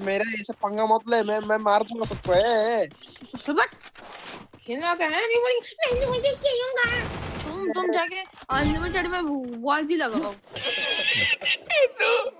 मेरे ऐसे पंगा मत ले मैं मैं मार दूँगा सबको ए सुबक खेलना का है नहीं बोलेंगे नहीं मुझे खेलूँगा। तुम तुम जाके अनलिमिटेड में वॉइस ही लगाओ।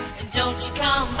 don't you come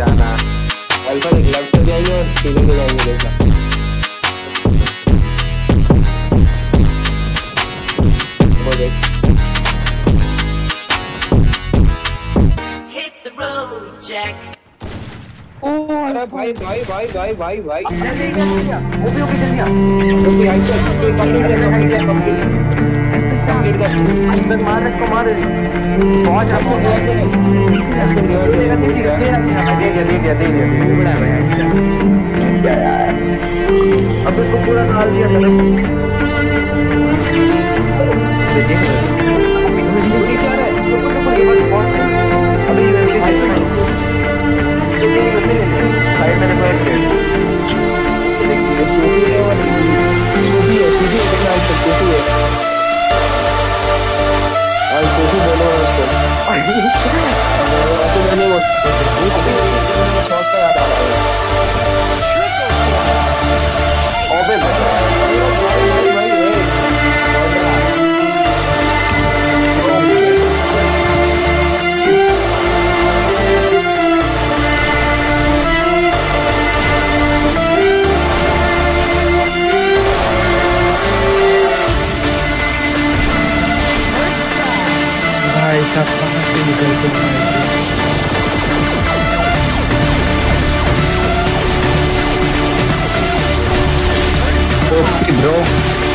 जाना अल्फ़ा देख लेफ़्ट से जाएँगे और सीधे से जाएँगे देखना वो देख अरे भाई भाई भाई भाई भाई भाई वो भी ओके चल गया वो भी आई चल कंप्लीट करना भाई क्या कंप्लीट कंप्लीट कर अंदर मार इसको मार दे बहुत अच्छा दिया दे दिया बड़ा क्या यार अब इसको पूरा डाल दिया समझ O que bronca.